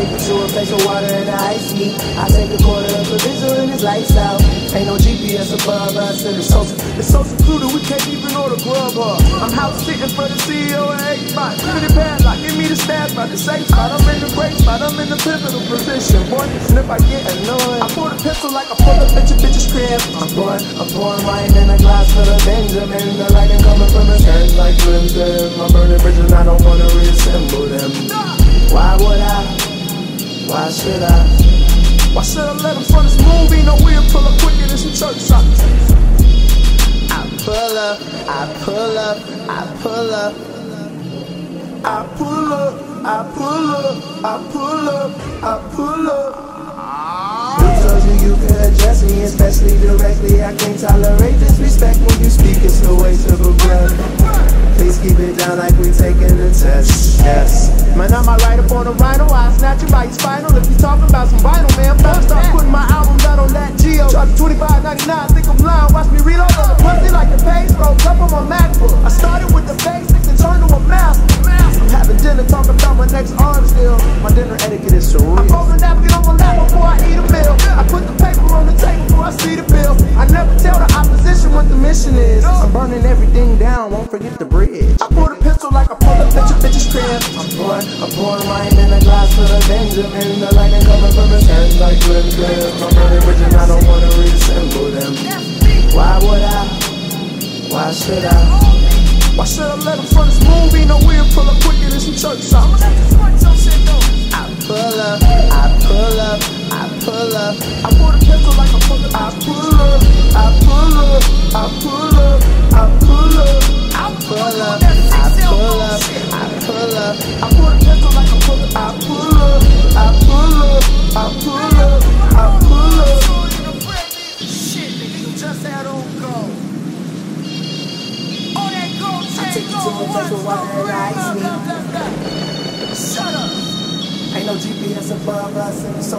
take you to a place where water and ice meet. I take a quarter of a visual in his lifestyle. Ain't no GPS above us, and it's so it's so secluded we can't even order grub huh? I'm house sitting for the CEO of eight spot. Limited padlock, give me the stab spot, the safe spot. I'm in the great spot, I'm in the pivotal position. Boy, and if I get annoyed, I pull the pistol like I pull a bitch a bitch's crib. I'm pouring, I'm pouring wine in a glass full of Benjamin. The lightning coming from his hands like crimson. I'm burning bridges, I don't wanna reassemble them. Why would I? Why should I? Why should I let him front this movie? No we'll pull up quicker than some church socks. I pull up, I pull up, I pull up. I pull up, I pull up, I pull up, I pull up. Who told you you could address me, especially directly? I can't tolerate disrespect when you speak. It's a waste of a breath. Please keep it down like we taking the test. Yes. Man, I might ride up on a rhino. I snatch you by your spinal. Etiquette is surreal. I fold a napkin on my lap before I eat a meal. I put the paper on the table before I see the bill. I never tell the opposition what the mission is. I'm burning everything down. Won't forget the bridge. I pull the pistol like I pull a bitch a bitch's crib. I'm pouring, I'm pouring wine in a glass full of Benjamin. The lightning coming from his hands like glim. I'm burning bridges, I don't wanna pull up, I pull up. I pull the pistol like I pull up. I pull up, I pull up, I pull up, I pull up. Shit, nigga, you just had on go. All that gold I take you to a place where water ice meet. Shut up. Ain't no GPS above us, and so